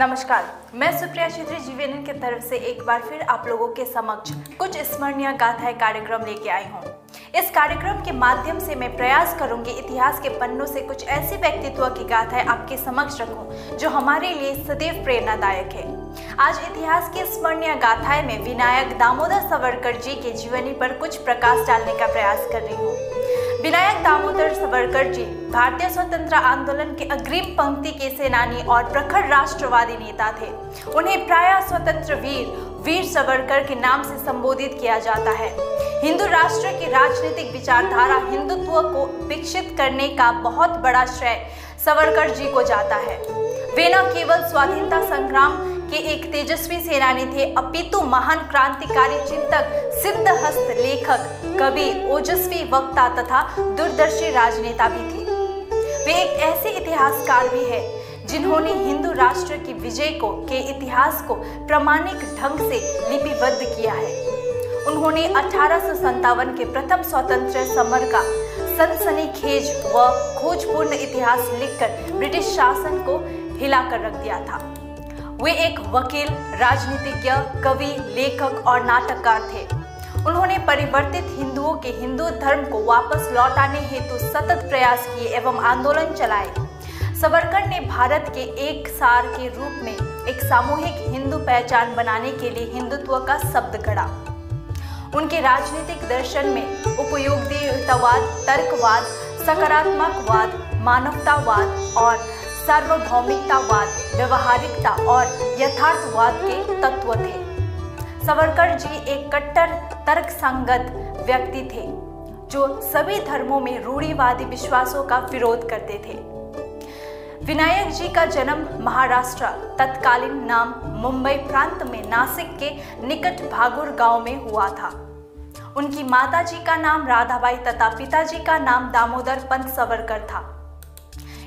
नमस्कार, मैं सुप्रिया छेत्री जीवीएनएन की तरफ़ से एक बार फिर आप लोगों के समक्ष कुछ स्मरणीय गाथाएँ कार्यक्रम लेके आई हूँ। इस कार्यक्रम के माध्यम से मैं प्रयास करूँगी इतिहास के पन्नों से कुछ ऐसे व्यक्तित्व की गाथाएँ आपके समक्ष रखूँ, जो हमारे लिए सदैव प्रेरणादायक है। आज इतिहास की स्मरणीय गाथाएँ में विनायक दामोदर सावरकर जी के जीवनी पर कुछ प्रकाश डालने का प्रयास कर रही हूँ। विनायक दामोदर सावरकर जी, भारतीय स्वतंत्र आंदोलन के अग्रिम पंक्ति के सेनानी और प्रखर राष्ट्रवादी नेता थे। उन्हें प्राय स्वतंत्र वीर वीर सावरकर के नाम से संबोधित किया जाता है। हिंदू राष्ट्र की राजनीतिक विचारधारा हिंदुत्व को विकसित करने का बहुत बड़ा श्रेय सावरकर जी को जाता है। वे न केवल स्वाधीनता संग्राम के एक तेजस्वी सेनानी थे, अपितु महान क्रांतिकारी चिंतक सिद्ध हस्त लेखक, कवि, ओजस्वी वक्ता तथा दूरदर्शी राजनेता भी थे। वे एक ऐसे इतिहासकार भी है, जिन्होंने हिंदू राष्ट्र की विजय को, के इतिहास को प्रमाणिक ढंग से लिपिबद्ध किया है। उन्होंने अठारह के प्रथम स्वतंत्र समर का सनसनीखेज व खोजपूर्ण इतिहास लिखकर ब्रिटिश शासन को हिलाकर रख दिया था। वे एक वकील, राजनीतिज्ञ, कवि, लेखक और नाटककार थे। उन्होंने परिवर्तित हिंदुओं के हिंदू धर्म को वापस लौटाने हेतु सतत प्रयास किए एवं आंदोलन चलाए। सावरकर ने भारत के एक सार के रूप में एक सामूहिक हिंदू पहचान बनाने के लिए हिंदुत्व का शब्द गढ़ा। उनके राजनीतिक दर्शन में उपयोगितावाद तर्कवाद, सकारात्मकवाद, मानवतावाद और सार्वभौमिकतावाद, व्यवहारिकता और यथार्थवाद के तत्व थे। सावरकर जी एक कट्टर तर्क संगत व्यक्ति थे, जो सभी धर्मों में रूढ़ीवादी विश्वासों का विरोध करते थे। विनायक जी का जन्म महाराष्ट्र, तत्कालीन नाम मुंबई प्रांत में नासिक के निकट भागुर गाँव में हुआ था। उनकी माता जी का नाम राधाबाई तथा पिताजी का नाम दामोदर पंत सवरकर था।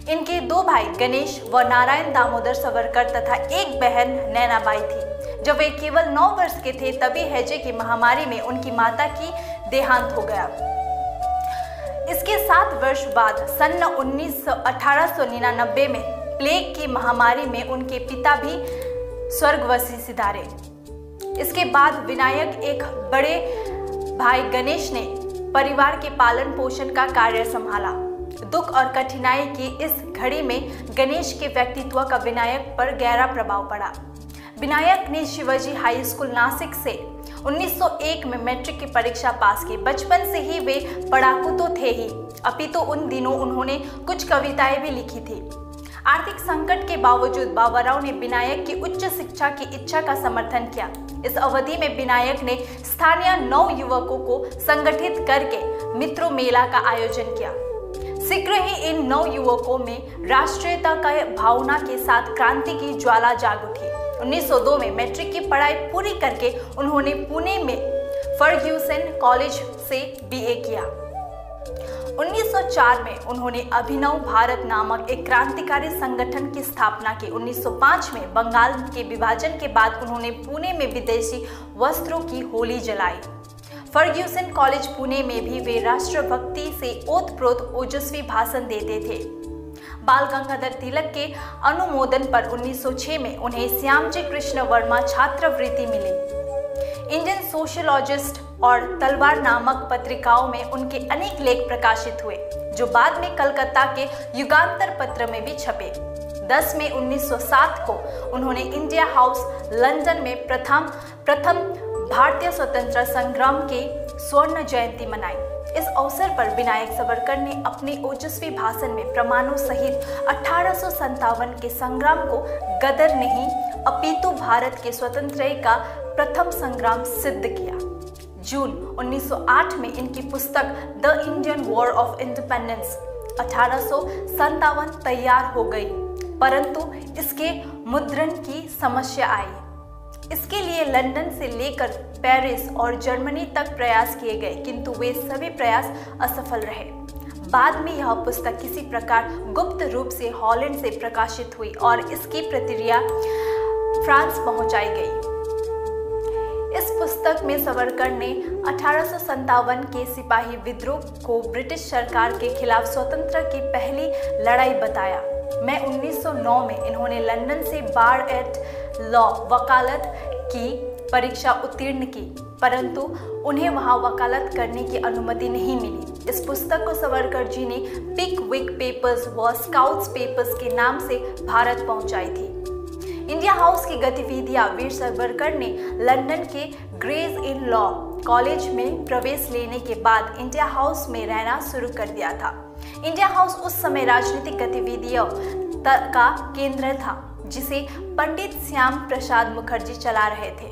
इनके दो भाई, गणेश व नारायण दामोदर सवरकर तथा एक बहन, नैनाबाई थी। जब वे केवल नौ वर्ष के थे, तभी हैजे की महामारी में उनकी माता की देहांत हो गया। इसके सात वर्ष बाद, सन उन्नीस निन्यानबे में प्लेग की महामारी में उनके पिता भी स्वर्गवासी सिधारे। इसके बाद विनायक एक बड़े भाई गणेश ने परिवार के पालन पोषण का कार्य संभाला। दुख और कठिनाई की इस घड़ी में गणेश के व्यक्तित्व का विनायक पर गहरा प्रभाव पड़ा। विनायक ने शिवाजी हाई स्कूल नासिक से 1901 में मैट्रिक की परीक्षा पास की। बचपन से ही वे पढ़ाकू तो थे ही, अभी तो उन दिनों उन्होंने कुछ कविताएँ भी लिखी थी। आर्थिक संकट के बावजूद बाबा ने विनायक की उच्च शिक्षा की इच्छा का समर्थन किया। इस अवधि में विनायक ने स्थानीय नौ युवकों को संगठित करके मित्रों मेला का आयोजन किया। शीघ्र ही इन नौ युवकों में राष्ट्रीयता का भावना के साथ क्रांति की ज्वाला जाग उठी। 1902 में मैट्रिक की पढ़ाई पूरी करके उन्होंने पुणे में फर्ग्यूसन कॉलेज से बीए किया। 1904 में उन्होंने अभिनव भारत नामक एक क्रांतिकारी संगठन की स्थापना की। 1905 में बंगाल के विभाजन के बाद उन्होंने पुणे में विदेशी वस्त्रों की होली जलाई। फर्ग्यूसन कॉलेज पुणे में भी वे राष्ट्रभक्ति से ओतप्रोत ओजस्वी भाषण देते थे। बाल गंगाधर तिलक के अनुमोदन पर 1906 में उन्हें श्यामजी कृष्ण वर्मा छात्रवृत्ति मिली। इंडियन सोशलॉजिस्ट और तलवार नामक पत्रिकाओं में उनके अनेक लेख प्रकाशित हुए, जो बाद में कलकत्ता के युगांतर पत्र में भी छपे। 10 मई 1907 को उन्होंने इंडिया हाउस लंदन में प्रथम प्रथम भारतीय स्वतंत्रता संग्राम के स्वर्ण जयंती मनाई। इस अवसर पर विनायक सावरकर ने अपने ओजस्वी भाषण में प्रमाणों सहित अठारह के संग्राम को गदर नहीं, अपितु भारत के स्वतंत्र का प्रथम संग्राम सिद्ध किया। जून 1908 में इनकी पुस्तक the Indian war of independence अठारह तैयार हो गई, परंतु इसके मुद्रण की समस्या आई। इसके लिए लंदन से लेकर पेरिस और जर्मनी तक प्रयास किए गए, किंतु वे सभी प्रयास असफल रहे। बाद में यह पुस्तक किसी प्रकार गुप्त रूप से हॉलैंड से प्रकाशित हुई और इसकी प्रतिक्रिया फ्रांस पहुंचाई गई। इस पुस्तक में सवरकर ने अठारह के सिपाही विद्रोह को ब्रिटिश सरकार के खिलाफ स्वतंत्र की पहली लड़ाई बताया। मैं 1909 में इन्होंने लंदन से बार एट लॉ, वकालत की परीक्षा उत्तीर्ण की, परंतु उन्हें वहाँ वकालत करने की अनुमति नहीं मिली। इस पुस्तक को सवरकर जी ने पिक विक पेपर्स व स्काउट्स पेपर्स के नाम से भारत पहुंचाई थी। इंडिया हाउस की गतिविधियाँ वीर सावरकर ने लंदन के ग्रेज इन लॉ कॉलेज में प्रवेश लेने के बाद इंडिया हाउस में रहना शुरू कर दिया था। इंडिया हाउस उस समय राजनीतिक गतिविधियों का केंद्र था। जिसे पंडित श्याम प्रसाद मुखर्जी चला रहे थे।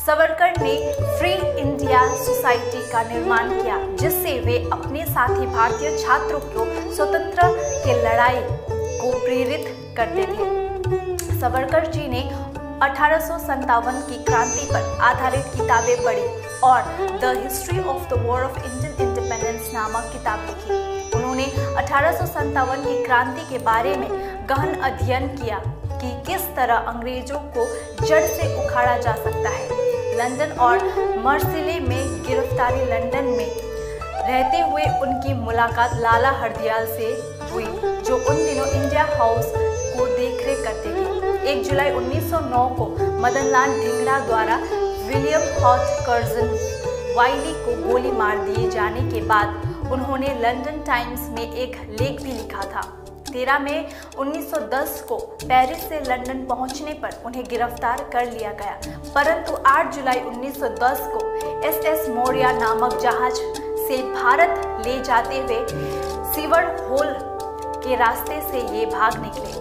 सावरकर ने फ्री इंडिया सोसाइटी का निर्माण किया, जिससे वे अपने साथी भारतीय छात्रों को स्वतंत्र के लड़ाई को प्रेरित करते थे। सावरकर जी ने अठारह की क्रांति पर आधारित किताबें पढ़ी और the history of the war of Indian independence नामक किताब लिखी। उन्होंने अठारह की क्रांति के बारे में गहन अध्ययन किया। कि किस तरह अंग्रेज़ों को जड़ से उखाड़ा जा सकता है। लंदन और मर्सिले में गिरफ्तारी लंदन में रहते हुए उनकी मुलाकात लाला हरदयाल से हुई, जो उन दिनों इंडिया हाउस को देखरेख करते थे। एक जुलाई 1909 को मदनलाल ढिंगरा द्वारा विलियम हॉट कर्जन वाइली को गोली मार दिए जाने के बाद उन्होंने लंदन टाइम्स में एक लेख भी लिखा था। 13 मई 1910 को पेरिस से लंदन पहुँचने पर उन्हें गिरफ़्तार कर लिया गया। परंतु 8 जुलाई 1910 को एस एस मौर्या नामक जहाज़ से भारत ले जाते हुए सीवर होल के रास्ते से ये भाग निकले।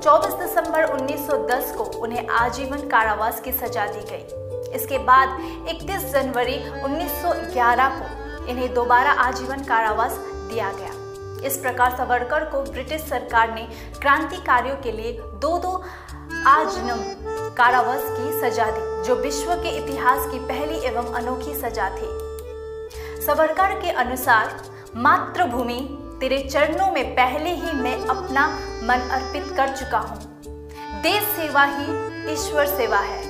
24 दिसंबर 1910 को उन्हें आजीवन कारावास की सजा दी गई। इसके बाद 31 जनवरी 1911 को इन्हें दोबारा आजीवन कारावास दिया गया। इस प्रकार सावरकर को ब्रिटिश सरकार ने क्रांतिकारियों के लिए दो दो आजन्म कारावास की सजा दी, जो विश्व के इतिहास की पहली एवं अनोखी सजा थी। सावरकर के अनुसार, मातृभूमि तेरे चरणों में पहले ही मैं अपना मन अर्पित कर चुका हूँ। देश सेवा ही ईश्वर सेवा है।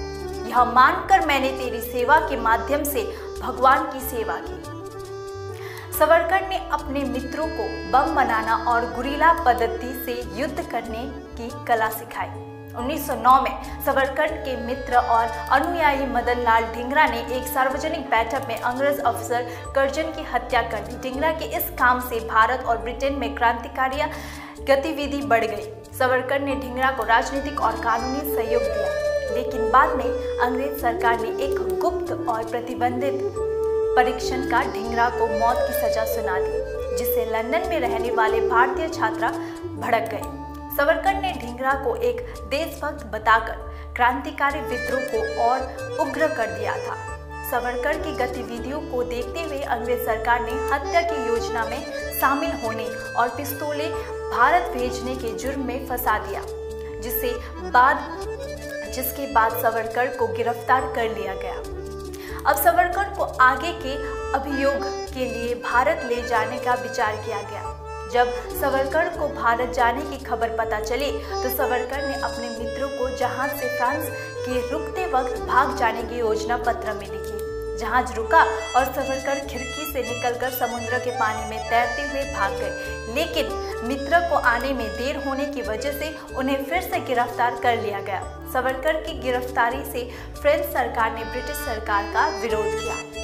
यह मानकर मैंने तेरी सेवा के माध्यम से भगवान की सेवा की। सावरकर ने अपने मित्रों को बम बनाना और गुरीला पद्धति से युद्ध करने की कला सिखाई। 1909 में सावरकर के मित्र और अनुयायी मदन लाल ढिंगरा ने एक सार्वजनिक बैठक में अंग्रेज़ अफसर कर्जन की हत्या कर दी। ढिंगरा के इस काम से भारत और ब्रिटेन में क्रांतिकारी गतिविधि बढ़ गई। सावरकर ने ढिंगरा को राजनीतिक और कानूनी सहयोग दिया। लेकिन बाद में अंग्रेज़ सरकार ने एक गुप्त और प्रतिबंधित परीक्षण का ढिंगरा को मौत की सजा सुना दी, जिससे लंदन में रहने वाले भारतीय छात्रा भड़क गए। सावरकर ने ढिंगरा को एक देशभक्त बताकर क्रांतिकारी विद्रोह को और उग्र कर दिया था। सावरकर की गतिविधियों को देखते हुए अंग्रेज़ सरकार ने हत्या की योजना में शामिल होने और पिस्तौलें भारत भेजने के जुर्म में फंसा दिया, जिससे बाद, जिसके बाद सावरकर को गिरफ़्तार कर लिया गया। अब सावरकर को आगे के अभियोग के लिए भारत ले जाने का विचार किया गया। जब सावरकर को भारत जाने की खबर पता चली तो सावरकर ने अपने मित्रों को जहाज़ से फ्रांस के रुकते वक्त भाग जाने की योजना पत्र में लिखी। जहाज़ रुका और सावरकर खिड़की से निकलकर समुद्र के पानी में तैरते हुए भाग गए। लेकिन मित्र को आने में देर होने की वजह से उन्हें फिर से गिरफ़्तार कर लिया गया। सवरकर की गिरफ्तारी से फ्रेंच सरकार ने ब्रिटिश सरकार का विरोध किया।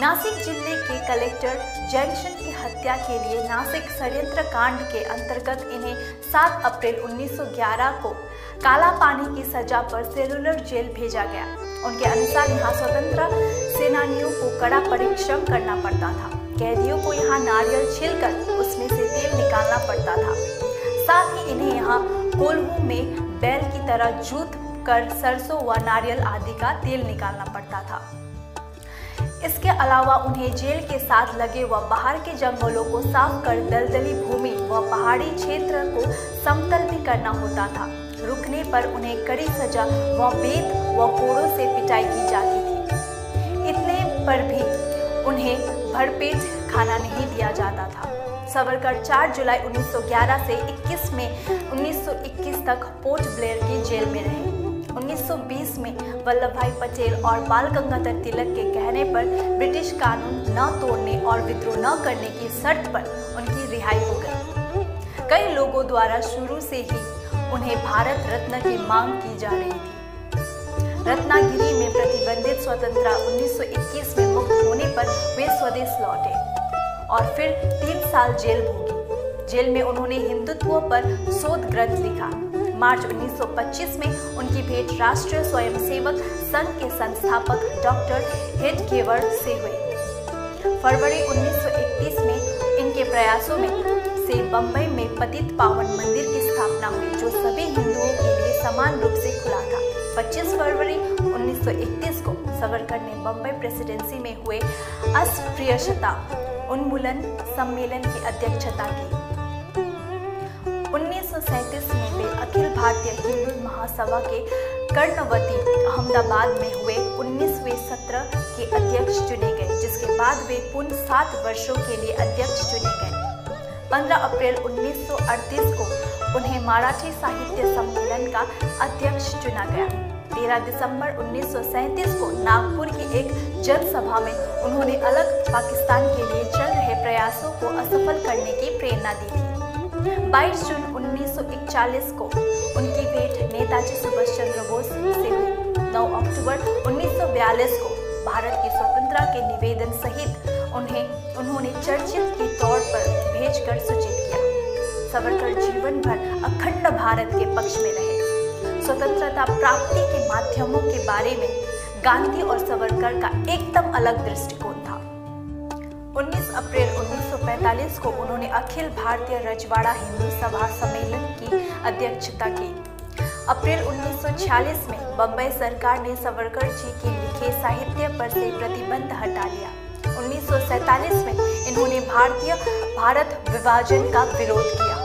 नासिक ज़िले के कलेक्टर जैनशन की हत्या के लिए नासिक षड्यंत्र कांड के अंतर्गत इन्हें 7 अप्रैल 1911 को काला पानी की सजा पर सेलुलर जेल भेजा गया। उनके अनुसार यहाँ स्वतंत्र सेनानियों को कड़ा परिश्रम करना पड़ता था। कैदियों को यहाँ नारियल छिलकर उसमें से तेल निकालना पड़ता था। साथ ही इन्हें यहाँ कोल्हू में बैल की तरह जूत कर सरसों व नारियल आदि का तेल निकालना पड़ता था। इसके अलावा उन्हें जेल के साथ लगे व बाहर के जंगलों को साफ़ कर दलदली भूमि व पहाड़ी क्षेत्र को समतल भी करना होता था। रुकने पर उन्हें कड़ी सजा व बेत व कोड़ों से पिटाई की जाती थी। इतने पर भी उन्हें भरपेट खाना नहीं दिया जाता था। सावरकर 4 जुलाई 1911 से 21 मई 1921 तक पोर्ट ब्लेयर की जेल में रहे। 1920 में वल्लभ भाई पटेल और बाल गंगाधर तिलक के कहने पर ब्रिटिश कानून न तोड़ने और विद्रोह न करने की शर्त पर उनकी रिहाई हो गई। कई लोगों द्वारा शुरू से ही उन्हें भारत रत्न की मांग की जा रही थी। रत्नागिरी में प्रतिबंधित स्वतंत्रता 1921 में मुक्त होने पर वे स्वदेश लौटे और फिर तीन साल जेल भोगी। जेल में उन्होंने हिंदुत्व पर शोध ग्रंथ लिखा। मार्च 1925 में उनकी भेंट राष्ट्रीय स्वयंसेवक संघ के संस्थापक डॉक्टर हेडगेवर से हुई। फरवरी 1931 में इनके प्रयासों में से बंबई में पतित पावन मंदिर की स्थापना हुई, जो सभी हिंदुओं के लिए समान रूप से खुला था। 25 फरवरी 1931 को सवरकर ने बम्बई प्रेसिडेंसी में हुए अस्पृश्यता उन्मूलन सम्मेलन की अध्यक्षता की। 1937 में वे भारतीय हिंदू महासभा के कर्णवती अहमदाबाद में हुए 19वें सत्र के अध्यक्ष चुने गए, जिसके बाद वे पुनः सात वर्षों के लिए अध्यक्ष चुने गए। 15 अप्रैल 1938 को उन्हें मराठी साहित्य सम्मेलन का अध्यक्ष चुना गया। 13 दिसंबर 1937 को नागपुर की एक जनसभा में उन्होंने अलग पाकिस्तान के लिए चल रहे प्रयासों को असफल करने की प्रेरणा दी थी। 22 जून 1941 को नेताजी सुभाष चंद्र बोस से हुई। 9 अक्टूबर 1942 को भारत की स्वतंत्रता के निवेदन सहित उन्हें, उन्होंने चर्चित के तौर पर भेजकर सूचित किया। सवरकर जीवन भर अखंड भारत के पक्ष में रहे। स्वतंत्रता प्राप्ति के माध्यमों के बारे में गांधी और सवरकर का एकदम अलग दृष्टिकोण था। 19 अप्रैल 1945 को उन्होंने अखिल भारतीय रजवाड़ा हिंदू सभा सम्मेलन की अध्यक्षता की। अप्रैल 1946 में बंबई सरकार ने सवरकर जी के लिखे साहित्य पर से प्रतिबंध हटा लिया। 1947 में इन्होंने भारतीय भारत विभाजन का विरोध किया।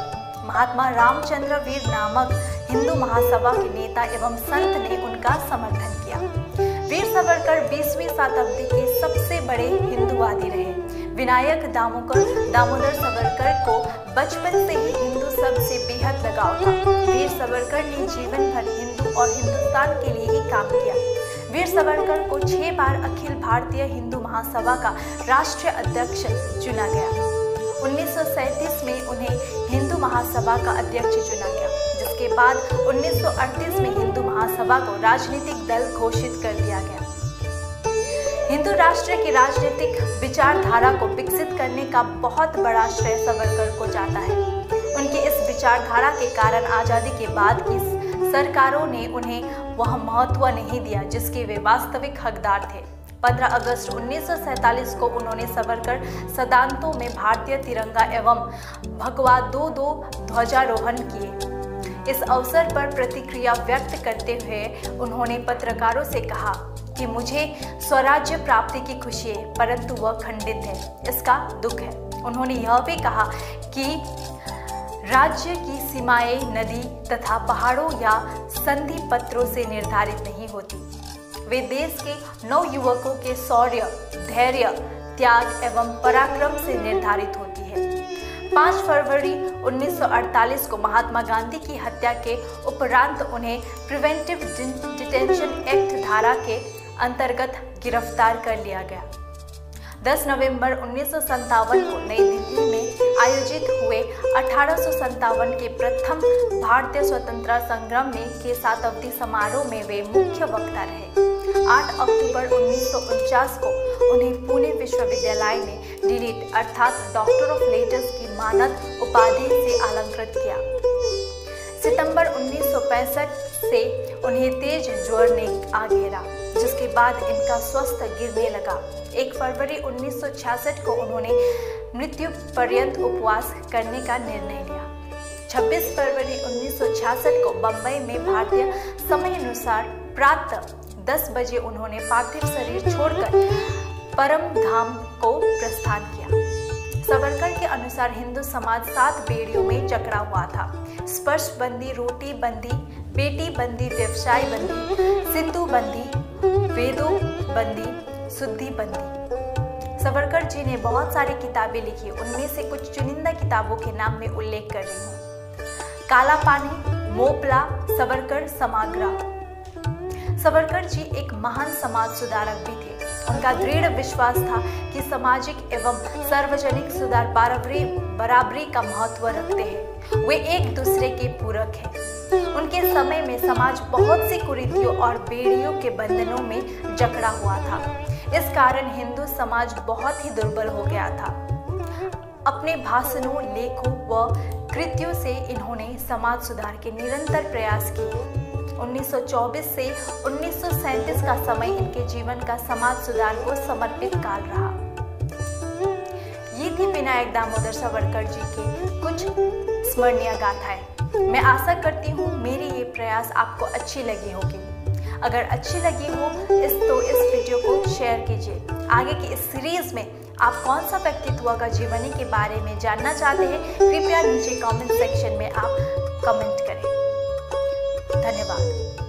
महात्मा रामचंद्र वीर नामक हिंदू महासभा के नेता एवं संत ने उनका समर्थन किया। वीर सावरकर 20वीं शताब्दी के सबसे बड़े हिंदूवादी रहे। विनायक दामोकर दामोदर सावरकर को बचपन से ही हिंदू सबसे बेहद लगाव था। वीर सावरकर ने जीवन भर हिंदू और हिंदुस्तान के लिए ही काम किया। वीर सावरकर को छह बार अखिल भारतीय हिंदू महासभा का राष्ट्रीय अध्यक्ष चुना गया। 1937 में उन्हें हिंदू महासभा का अध्यक्ष चुना गया, जिसके बाद 1938 में हिंदू महासभा को राजनीतिक दल घोषित कर दिया गया। हिंदू राष्ट्र की राजनीतिक विचारधारा को विकसित करने का बहुत बड़ा श्रेय सावरकर को जाता है। उनकी इस विचारधारा के कारण आज़ादी के बाद की सरकारों ने उन्हें वह महत्व नहीं दिया, जिसके वे वास्तविक हकदार थे। 15 अगस्त 1947 को उन्होंने सवरकर सदांतों में भारतीय तिरंगा एवं भगवा दो दो ध्वजारोहण किए। इस अवसर पर प्रतिक्रिया व्यक्त करते हुए उन्होंने पत्रकारों से कहा कि मुझे स्वराज्य प्राप्ति की खुशी है, परंतु वह खंडित है, इसका दुख है। उन्होंने यह भी कहा कि राज्य की सीमाएँ नदी तथा पहाड़ों या संधि पत्रों से निर्धारित नहीं होती। वे देश के नौ युवकों के शौर्य, धैर्य, त्याग एवं पराक्रम से निर्धारित होती है। 5 फरवरी 1948 को महात्मा गांधी की हत्या के उपरांत उन्हें प्रिवेंटिव डिटेंशन एक्ट धारा के अंतर्गत गिरफ़्तार कर लिया गया। 10 नवंबर उन्नीस सौ सत्तावन को नई दिल्ली में आयोजित हुए अठारह के प्रथम भारतीय स्वतंत्रता संग्राम में के शताब्दी समारोह में वे मुख्य वक्ता रहे। 8 अक्टूबर उन्नीस को उन्हें पुणे विश्वविद्यालय में डिलीट अर्थात डॉक्टर ऑफ़ लेटर्स की मानद उपाधि से अलंकृत किया। सितंबर 1965 से उन्हें तेज ज्वर ने आ घेरा जिसके बाद इनका स्वास्थ्य गिरने लगा। एक फरवरी 1966 को उन्होंने मृत्यु पर्यंत उपवास करने का निर्णय लिया। 26 फरवरी 1966 को बंबई में भारतीय समय अनुसार प्रातः 10 बजे उन्होंने पार्थिव शरीर छोड़कर परम धाम को प्रस्थान किया। सवरकर के अनुसार हिंदू समाज सात बेड़ियों में जकड़ा हुआ था। स्पर्श बंदी, रोटी बंदी, बेटी बंदी, व्यवसाय बंदी सिंधु बंदी वेदों, बंदी, शुद्धि, बंदी। सवरकर जी ने बहुत सारी किताबें लिखी, उनमें से कुछ चुनिंदा किताबों के नाम में उल्लेख कर रही हूँ। काला पानी मोपला, सवरकर, समाग्रा। सवरकर जी एक महान समाज सुधारक भी थे। उनका दृढ़ विश्वास था कि सामाजिक एवं सार्वजनिक सुधार बराबरी बराबरी का महत्व रखते हैं। वे एक दूसरे के पूरक हैं। उनके समय में समाज बहुत सी कुरीतियों और बेड़ियों के बंधनों में जकड़ा हुआ था। इस कारण हिंदू समाज बहुत ही दुर्बल हो गया था। अपने भाषणों, लेखों व कृतियों से इन्होंने समाज सुधार के निरंतर प्रयास किए। 1924 से 1937 का समय इनके जीवन का समाज सुधार को समर्पित काल रहा। ये थी विनायक दामोदर सावरकर जी के कुछ स्मरणीय गाथाएँ। मैं आशा करती हूँ मेरी ये प्रयास आपको अच्छी लगी होगी। अगर अच्छी लगी हो, इस तो इस वीडियो को शेयर कीजिए। आगे की इस सीरीज़ में आप कौन सा व्यक्तित्व का जीवनी के बारे में जानना चाहते हैं, कृपया नीचे कमेंट सेक्शन में आप कमेंट करें। धन्यवाद।